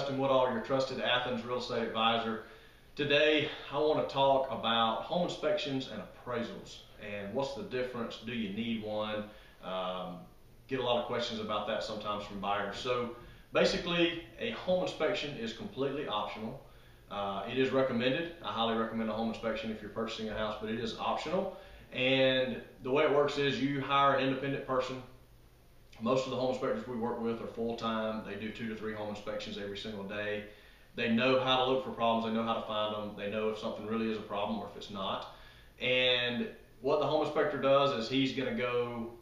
Justin Woodall, your trusted Athens real estate advisor. Today, I want to talk about home inspections and appraisals and what's the difference? Do you need one? Um, get a lot of questions about that sometimes from buyers. So, basically, a home inspection is completely optional. Uh, it is recommended. I highly recommend a home inspection if you're purchasing a house, but it is optional. And the way it works is you hire an independent person most of the home inspectors we work with are full time. They do two to three home inspections every single day. They know how to look for problems. They know how to find them. They know if something really is a problem or if it's not. And what the home inspector does is he's going to go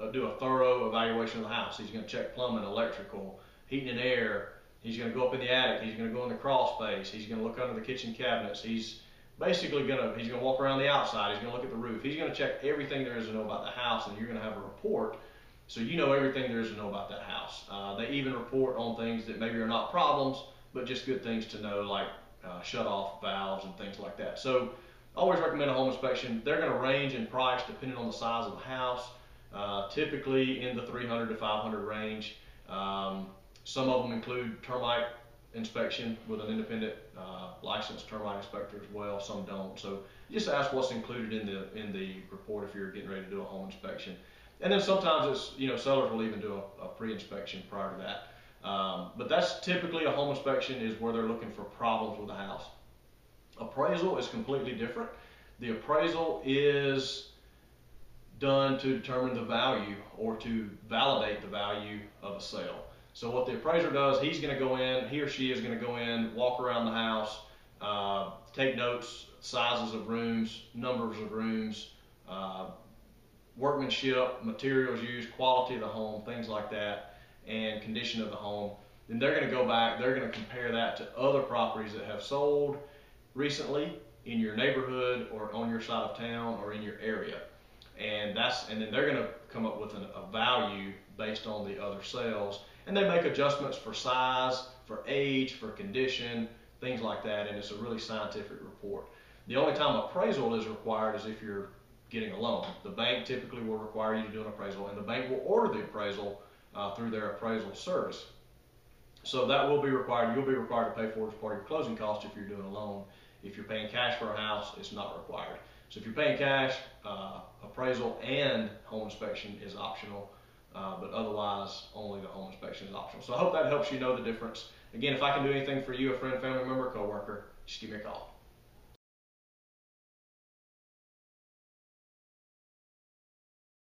uh, do a thorough evaluation of the house. He's going to check plumbing, electrical, heating and air. He's going to go up in the attic. He's going to go in the crawl space. He's going to look under the kitchen cabinets. He's basically going to he's going to walk around the outside. He's going to look at the roof. He's going to check everything there is to know about the house, and you're going to have a report so you know everything there is to know about that house. Uh, they even report on things that maybe are not problems, but just good things to know, like uh, shut off valves and things like that. So always recommend a home inspection. They're going to range in price depending on the size of the house, uh, typically in the 300 to 500 range. Um, some of them include termite inspection with an independent uh, licensed termite inspector as well. Some don't. So just ask what's included in the in the report if you're getting ready to do a home inspection. And then sometimes it's, you know, sellers will even do a, a pre-inspection prior to that. Um, but that's typically a home inspection is where they're looking for problems with the house. Appraisal is completely different. The appraisal is done to determine the value or to validate the value of a sale. So what the appraiser does, he's going to go in, he or she is going to go in, walk around the house, uh, take notes, sizes of rooms, numbers of rooms, uh, workmanship, materials used, quality of the home, things like that, and condition of the home. Then they're going to go back, they're going to compare that to other properties that have sold recently in your neighborhood or on your side of town or in your area. And that's and then they're going to come up with an, a value based on the other sales. And they make adjustments for size, for age, for condition, things like that. And it's a really scientific report. The only time appraisal is required is if you're getting a loan. The bank typically will require you to do an appraisal, and the bank will order the appraisal uh, through their appraisal service. So that will be required. You'll be required to pay for it as part of your closing costs if you're doing a loan. If you're paying cash for a house, it's not required. So if you're paying cash, uh, appraisal and home inspection is optional, uh, but otherwise only the home inspection is optional. So I hope that helps you know the difference. Again, if I can do anything for you, a friend, family member, coworker, just give me a call.